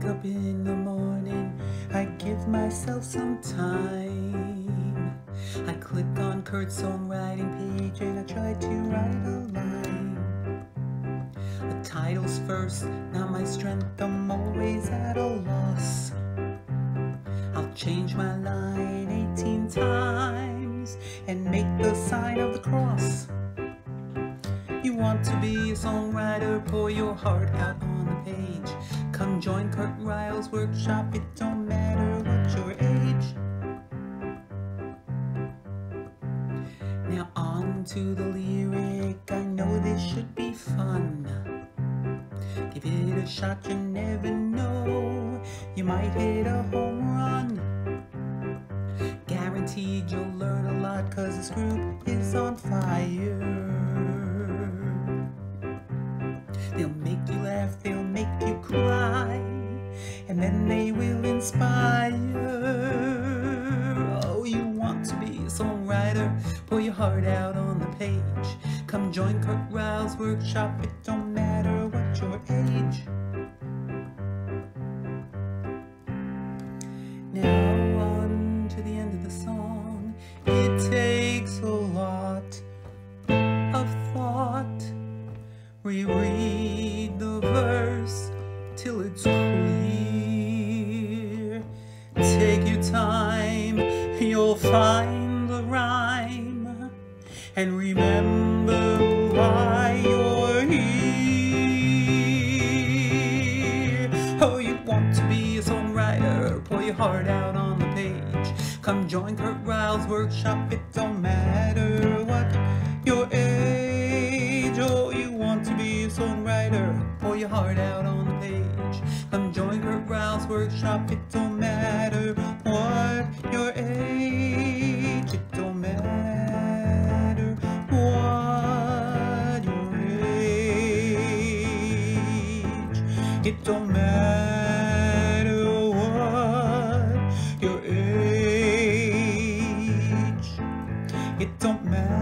wake up in the morning, I give myself some time. I click on Kurt's songwriting page and I try to write a line. The title's first, not my strength, I'm always at a loss. I'll change my line 18 times and make the sign of the cross. You want to be a songwriter, pour your heart out on the page. Come join Kurt Ryle's workshop, it don't matter what your age. Now on to the lyric, I know this should be fun. Give it a shot, you never know, you might hit a home run. Guaranteed you'll learn a lot, cause this group is on fire. They'll make you laugh, they'll make you cry, and then they will inspire. Oh, you want to be a songwriter? Pour your heart out on the page. Come join Kurt Ryle's workshop, it don't matter what your age. Reread the verse till it's clear. Take your time, you'll find the rhyme. And remember why you're here. Oh, you want to be a songwriter, pour your heart out on the page. Come join Kurt Ryle's workshop, it don't matter songwriter, pour your heart out on the page. Come join Kurt Ryle's workshop, it don't matter what your age. It don't matter what your age. It don't matter what your age. It don't matter.